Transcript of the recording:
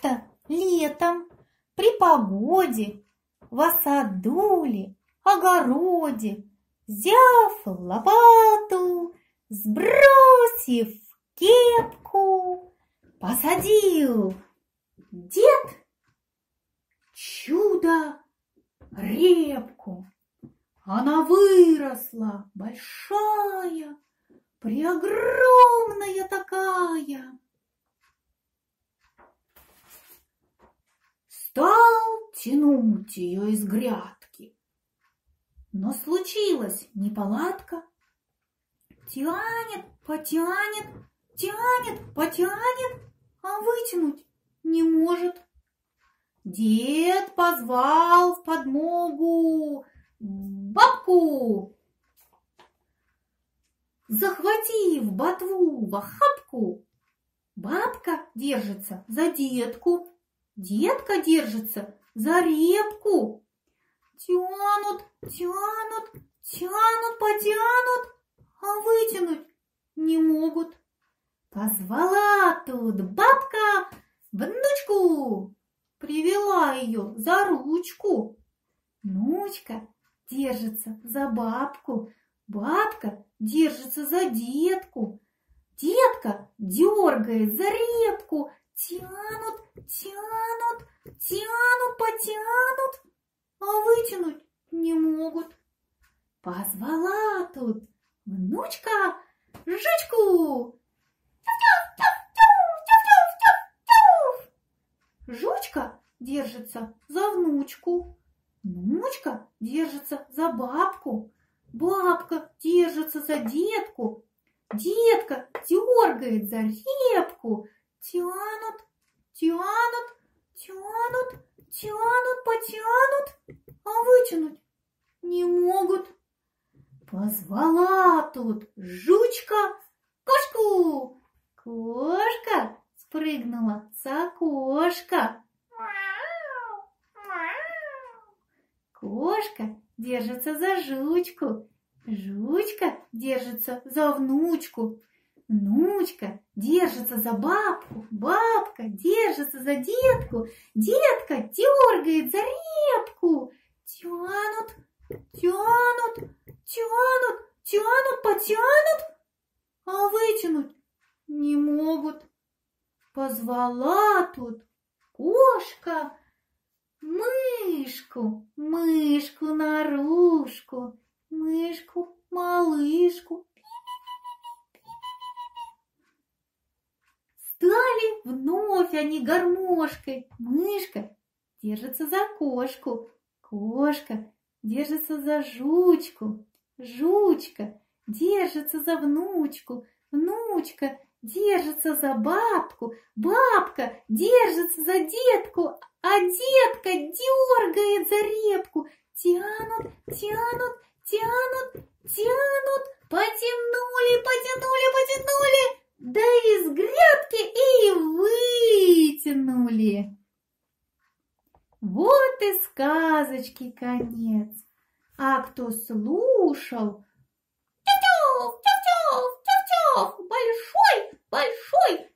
Это летом, при погоде, в осадуле, огороде, взяв лопату, сбросив кепку, посадил дед чудо репку. Она выросла большая, преогромная такая. Тянуть ее из грядки. Но случилась неполадка. Тянет, потянет, тянет, потянет, а вытянуть не может. Дед позвал в подмогу бабку. Захватив ботву в охапку, бабка держится за детку, детка держится за репку. Тянут, тянут, тянут, потянут, а вытянуть не могут. Позвала тут бабка внучку, привела ее за ручку. Внучка держится за бабку, бабка держится за детку, детка дергает за репку, тянут, тянут, тянут, потянут, а вытянуть не могут. Позвала тут внучка жучку. Жучка держится за внучку. Внучка держится за бабку, бабка держится за детку, детка дергает за репку, тянут, тянут, тянут, тянут, потянут, а вытянуть не могут. Позвала тут жучка кошку. Кошка спрыгнула с окошка. Кошка держится за жучку, жучка держится за внучку, внучка держится за бабку, бабка держится за детку, детка дергает за репку. Тянут, тянут, тянут, тянут, потянут, а вытянуть не могут. Позвала тут кошка Мышку, мышку наружку, вновь они гармошкой. Мышка держится за кошку, кошка держится за жучку, жучка держится за внучку, внучка держится за бабку, бабка держится за детку, а детка дергает за репку. Тянут, тянут, тянут, тянут, земле. Вот и сказочки конец. А кто слушал, тю-тюф, тю-тюф, тю-тюф, большой, большой